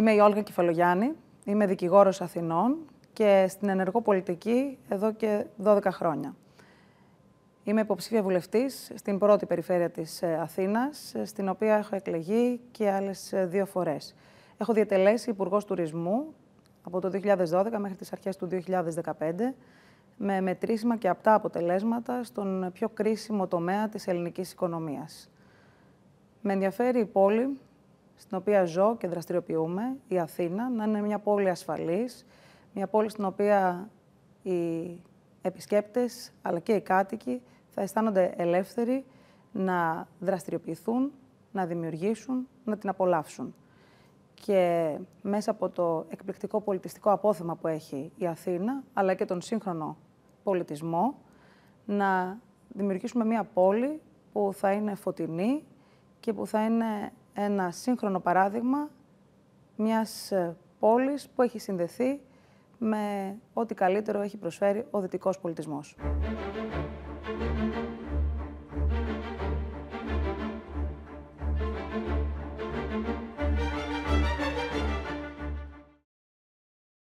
Είμαι η Όλγα Κεφαλογιάννη, είμαι δικηγόρος Αθηνών και στην ενεργό πολιτική εδώ και 12 χρόνια. Είμαι υποψήφια βουλευτής στην πρώτη περιφέρεια της ε, Αθήνας, ε, στην οποία έχω εκλεγεί και άλλες ε, δύο φορές. Έχω διατελέσει υπουργός Τουρισμού από το 2012 μέχρι τις αρχές του 2015 με μετρήσιμα και απτά αποτελέσματα στον πιο κρίσιμο τομέα της ελληνικής οικονομίας. Με ενδιαφέρει η πόλη στην οποία ζω και δραστηριοποιούμε, η Αθήνα, να είναι μια πόλη ασφαλής, μια πόλη στην οποία οι επισκέπτες αλλά και οι κάτοικοι θα αισθάνονται ελεύθεροι να δραστηριοποιηθούν, να δημιουργήσουν, να την απολαύσουν. Και μέσα από το εκπληκτικό πολιτιστικό απόθεμα που έχει η Αθήνα, αλλά και τον σύγχρονο πολιτισμό, να δημιουργήσουμε μια πόλη που θα είναι φωτεινή και που θα είναι ένα σύγχρονο παράδειγμα μιας ε, πόλης που έχει συνδεθεί με ό,τι καλύτερο έχει προσφέρει ο δυτικός πολιτισμός.